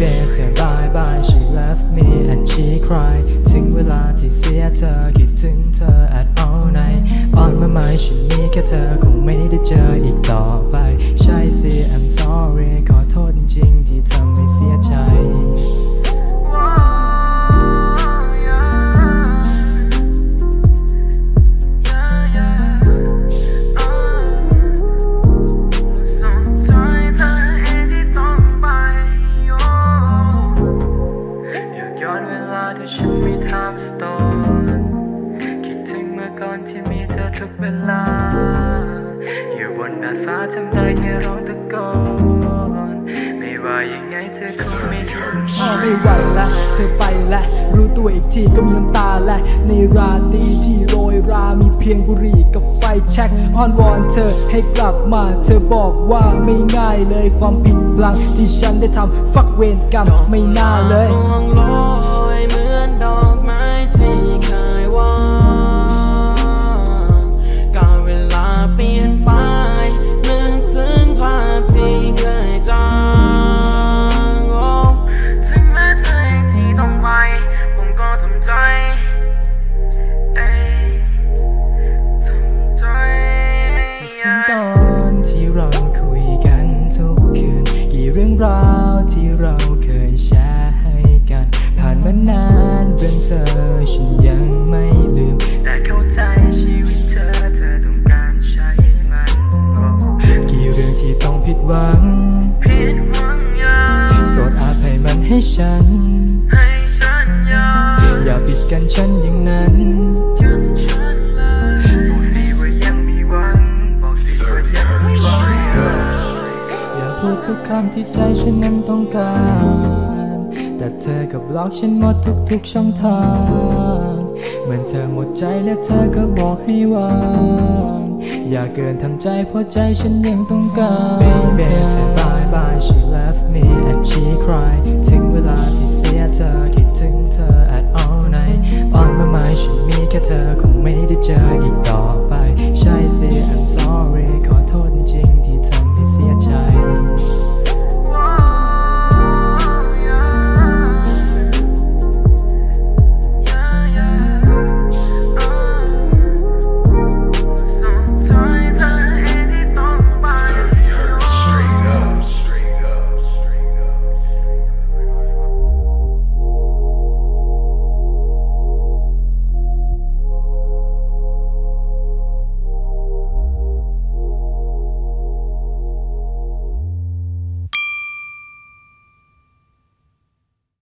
baby เธอ bye bye she left me and she cry ถึงเวลาที่เสียเธอคิดถึงเธอ at all night อ่อนเมื่อไหมฉันมีแค่เธอคงไม่ได้เจออีกต่อ มี time stone คิดถึงเมื่อก่อนที่มีเธอทุกเวลา อยู่บนดาดฟ้าทำได้แค่ร้องตะโกน ไม่ว่ายังไงเธอคงไม่รู้อ้อไม่ไหวละเธอไปละรู้ตัวอีกทีก็มีน้ำตาและ ในราตรีที่โรยรามีเพียงบุหรี่กับไฟแช็กอ้อนวอนเธอให้กลับมา เธอบอกว่าไม่ง่ายเลยความผิดพลังที่ฉันได้ทำ ฟักเวรกรรมไม่น่าเลย ที่เราเคยแชร์ให้กัน ผ่านมานานเรื่องเธอฉันยังไม่ลืม แต่เข้าใจชีวิตเธอเธอต้องการใช้มันโอ้กี่เรื่องที่ต้องผิดหวังผิดหวังอย่าโปรดอาภัยมันให้ฉัน ให้ฉันยอมอย่าปิดกันฉันอย่างนั้น ทุกคำที่ใจฉันนั้นต้องการ แต่เธอก็บล็อกฉันหมดทุกๆช่องทางเหมือนเธอหมดใจและเธอก็บอกให้วาง อย่าเกินทำใจเพราะใจฉันยังต้องการเธอ